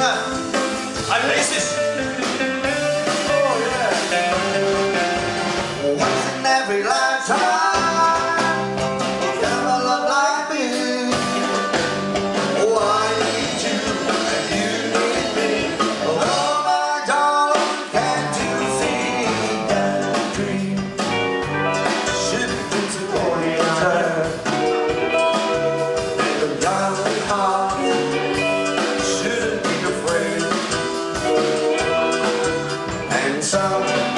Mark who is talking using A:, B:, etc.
A: I'm racist. oh,
B: yeah.
A: Once in every lifetime. sound.